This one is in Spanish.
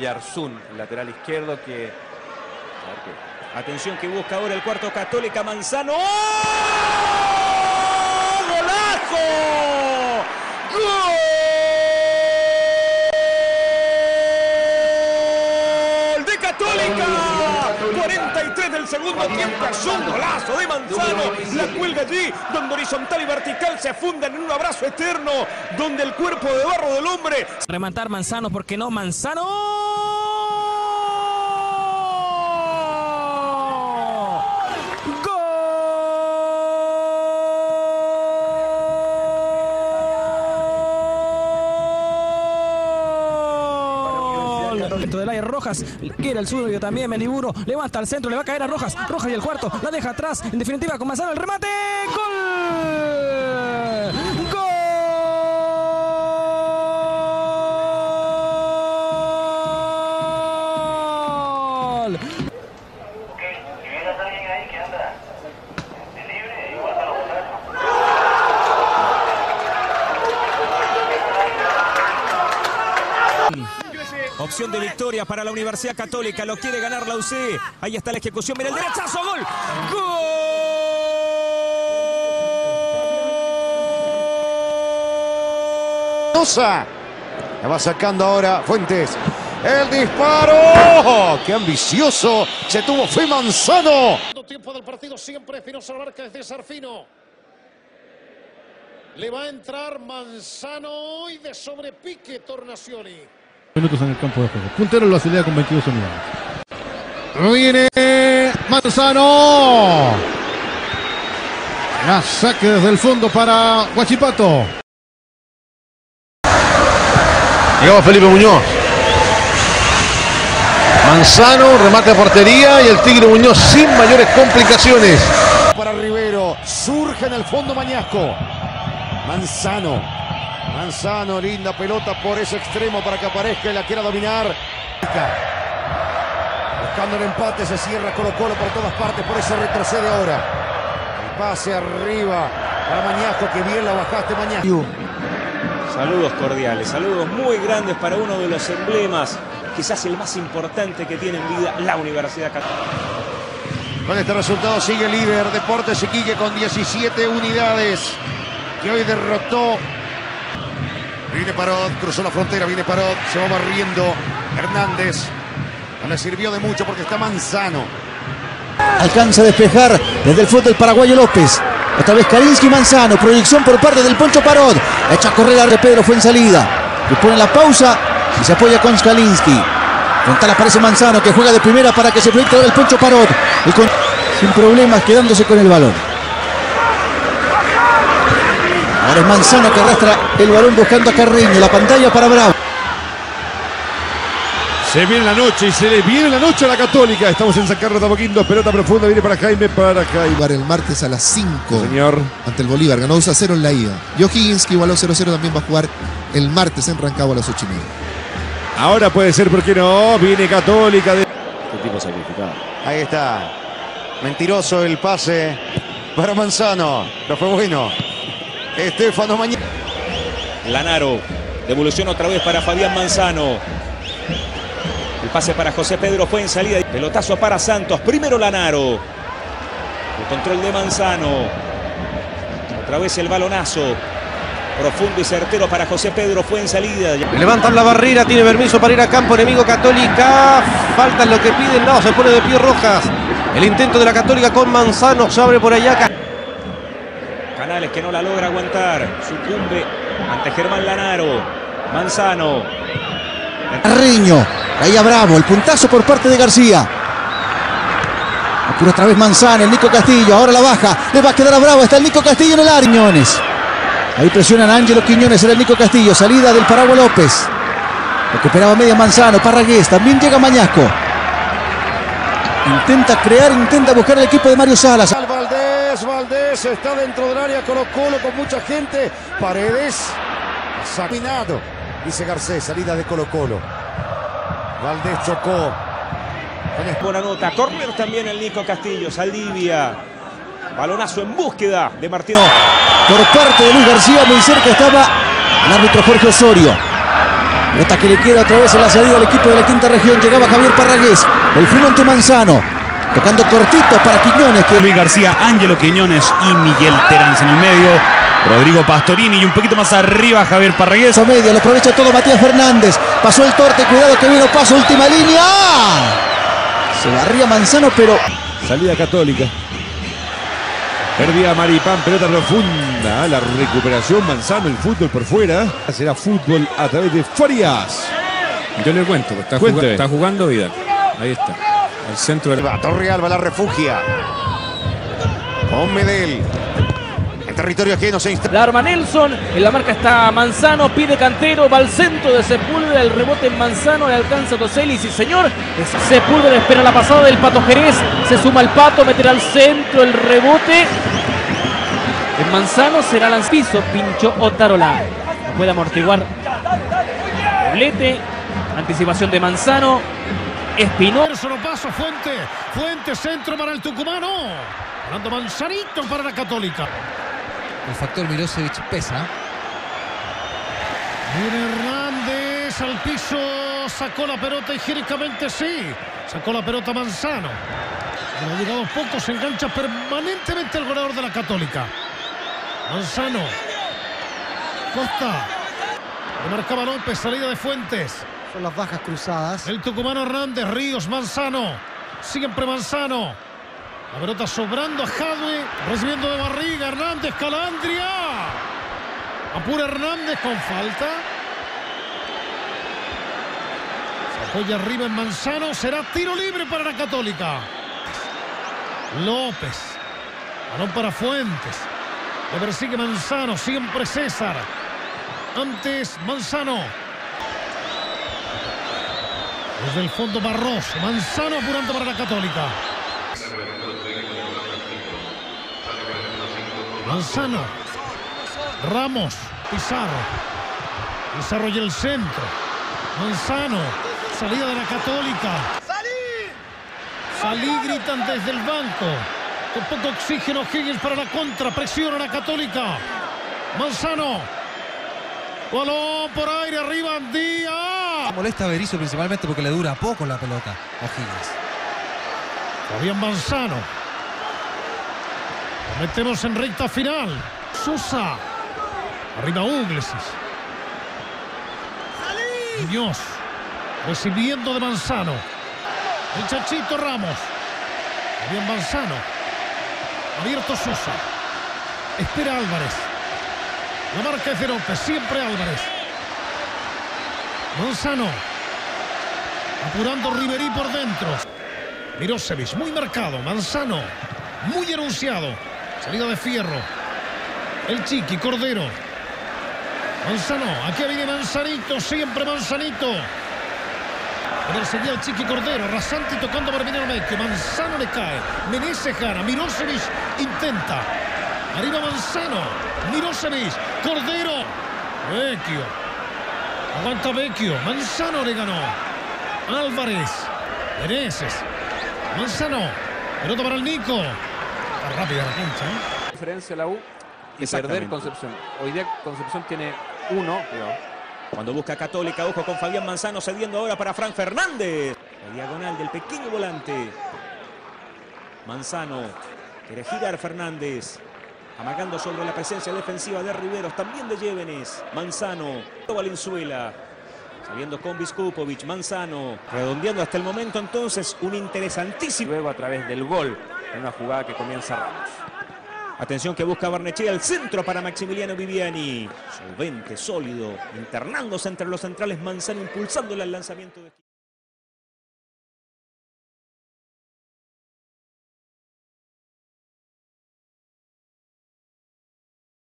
Oyarzún, lateral izquierdo que... Atención que busca ahora el cuarto Católica Manzano. ¡Oh! ¡Golazo! ¡Gol de Católica! 43 del segundo tiempo es un golazo de Manzano. La cuelga allí, donde horizontal y vertical se funden en un abrazo eterno, donde el cuerpo de barro del hombre. Rematar Manzano, porque no? Manzano. Dentro del aire Rojas, quiere el suyo también, Meliburo, levanta al centro, le va a caer a Rojas, Rojas y el cuarto, la deja atrás, en definitiva con el remate, ¡gol! Opción de victoria para la Universidad Católica. Lo quiere ganar la UC. Ahí está la ejecución. Mira el derechazo. Gol. Gol. La va sacando ahora Fuentes. El disparo. ¡Qué ambicioso! Se tuvo fe Manzano. Tiempo del partido siempre. Fino Salabarca de César Fino. Le va a entrar Manzano y de sobrepique Tornacioni minutos en el campo de juego. Puntero lo acelera con 22 unidades. Viene Manzano. La saque desde el fondo para Guachipato. Llegaba Felipe Muñoz. Manzano, remate a portería y el Tigre Muñoz sin mayores complicaciones. Para Rivero, surge en el fondo Mañasco. Manzano, Manzano, linda pelota por ese extremo para que aparezca y la quiera dominar. Buscando el empate, se cierra Colo Colo por todas partes, por eso retrocede ahora. El pase arriba para Mañasco, que bien la bajaste Mañasco. Saludos cordiales, saludos muy grandes para uno de los emblemas, quizás el más importante que tiene en vida la Universidad Católica. Con este resultado sigue líder Deportes Iquique con 17 unidades, que hoy derrotó Viene Parot, cruzó la frontera, viene Parot, se va barriendo Hernández. No le sirvió de mucho porque está Manzano. Alcanza a despejar desde el el paraguayo López. Otra vez Karinsky Manzano, proyección por parte del Poncho Parot. Echa a correr a Pedro fue en salida. Le pone la pausa y se apoya con Skalinsky. Frontal aparece Manzano que juega de primera para que se proyecte el Poncho Parot. Y con, sin problemas quedándose con el balón. Ahora es Manzano que arrastra el balón buscando a Carreño. La pantalla para Bravo. Se viene la noche y se le viene la noche a la Católica. Estamos en San Carlos de Apoquindo. Pelota profunda viene para Jaime, para Jaime. El martes a las 5. Señor. Ante el Bolívar. Ganó 2 a 0 en la ida. Y O'Higgins, que igualó 0 a 0, también va a jugar el martes en Rancagua a las 8 y media. Ahora puede ser, ¿por qué no? Viene Católica. De... Este tipo sacrificado. Ahí está. Mentiroso el pase para Manzano. Pero fue bueno. Estefano Mañana. Lanaro. Devolución otra vez para Fabián Manzano. El pase para José Pedro fue en salida. Pelotazo para Santos. Primero Lanaro. El control de Manzano. Otra vez el balonazo. Profundo y certero para José Pedro fue en salida. Le levantan la barrera, tiene permiso para ir a campo enemigo Católica. Falta lo que piden, no, se pone de pie Rojas. El intento de la Católica con Manzano se abre por allá. Canales que no la logra aguantar. Sucumbe ante Germán Lanaro. Manzano. Carreño. Caía Bravo. El puntazo por parte de García. Apura otra vez Manzano. El Nico Castillo. Ahora la baja. Le va a quedar a Bravo. Está el Nico Castillo en el área. Quiñones. Ahí presionan a Ángelo Quiñones. Era el Nico Castillo. Salida del Paraguay López. Recuperaba media Manzano. Parragués. También llega Mañasco. Intenta crear, intenta buscar el equipo de Mario Salas. Valdés, Valdés está dentro del área Colo Colo con mucha gente. Paredes, examinado. Dice Garcés, salida de Colo Colo. Valdés chocó. Buena nota. Corner también el Nico Castillo. Saldivia. Balonazo en búsqueda de Martín. Por parte de Luis García, muy cerca estaba el árbitro Jorge Osorio. Hasta que le queda otra vez en la salida al equipo de la quinta región. Llegaba Javier Parragués. El fluente Manzano. Tocando cortito para Quiñones. Que... Luis García, Ángelo Quiñones y Miguel Terán en el medio. Rodrigo Pastorini y un poquito más arriba Javier Parragués. medio, lo aprovecha todo Matías Fernández. Pasó el torte, cuidado que vino paso, última línea. Se barría Manzano, pero. Salida católica. Perdía Maripán, pelota profunda. La recuperación, Manzano, el fútbol por fuera. Será fútbol a través de Farias. Yo le cuento, está, juga, está jugando Vidal. Ahí está. El centro del. Torre Alba la refugia. Con Medel. En territorio ajeno se instala. La arma Nelson. En la marca está Manzano. Pide Cantero. Va al centro de Sepúlveda. El rebote en Manzano. Le alcanza Toselli. Sí, señor. Sepúlveda espera la pasada del Pato Jerez. Se suma el Pato. Meterá al centro el rebote. En Manzano será Lanzpiso. Pincho Otarola. No puede amortiguar. Doblete. Anticipación de Manzano. Espino. Solo paso, Fuente. Fuente, centro para el tucumano. Ganando Manzanito para la Católica. El factor Milosevic pesa. Viene Hernández al piso. Sacó la pelota higiénicamente, sí. Sacó la pelota Manzano. Ha llegado poco, se engancha permanentemente el goleador de la Católica. Manzano. Costa. Le marcaba López, salida de Fuentes. Son las bajas cruzadas. El tucumano Hernández, Ríos, Manzano. Siempre Manzano. La pelota sobrando a Jadwe. Recibiendo de barriga Hernández, Calandria. Apura Hernández con falta. Se apoya arriba en Manzano. Será tiro libre para la Católica. López. Balón para Fuentes. Le persigue Manzano. Siempre César. Antes Manzano. Desde el fondo Barroso. Manzano apurando para la Católica. Manzano. Ramos. Pizarro. Pizarro y el centro. Manzano. Salida de la Católica. Salí gritan desde el banco. Con poco oxígeno Higgins para la contra. Presiona la Católica. Manzano. Balón por aire arriba Díaz. Molesta a Berizzo principalmente porque le dura poco la pelota a Higgins. Fabián Manzano. Nos metemos en recta final. Sosa. Arriba Uglesis. Muñoz. Recibiendo de Manzano. El Chachito Ramos. Fabián Manzano. Abierto Sosa. Espera Álvarez. La marca es de López. Siempre Álvarez. Manzano. Apurando Riverí por dentro. Mirosevic, muy marcado. Manzano, muy anunciado. Salida de Fierro. El Chiqui, Cordero. Manzano, aquí viene Manzanito, siempre Manzanito. Pero seguía el Chiqui Cordero, Rasanti tocando para Minero Vecchio. Manzano le cae. Menezes gana. Mirosevic intenta. Arriba Manzano. Mirosevic. Cordero. Vecchio. Aguanta Vecchio. Manzano le ganó. Álvarez. Menezes. Manzano. Pelota para el Nico. Está rápida la cancha. ¿eh? Diferencia la U y perder Concepción. Hoy día Concepción tiene uno. Cuidado. Cuando busca Católica, ojo con Fabián Manzano cediendo ahora para Frank Fernández. La diagonal del pequeño volante. Manzano quiere girar Fernández. Amagando sobre la presencia defensiva de Riveros, también de Llévenes. Manzano, Valenzuela. Saliendo con Viskupovic, Manzano, redondeando hasta el momento entonces un interesantísimo. Luego a través del gol, en una jugada que comienza Ramos. Atención que busca Barnechea, el centro para Maximiliano Viviani. Solvente, sólido, internándose entre los centrales, Manzano impulsándole al lanzamiento de...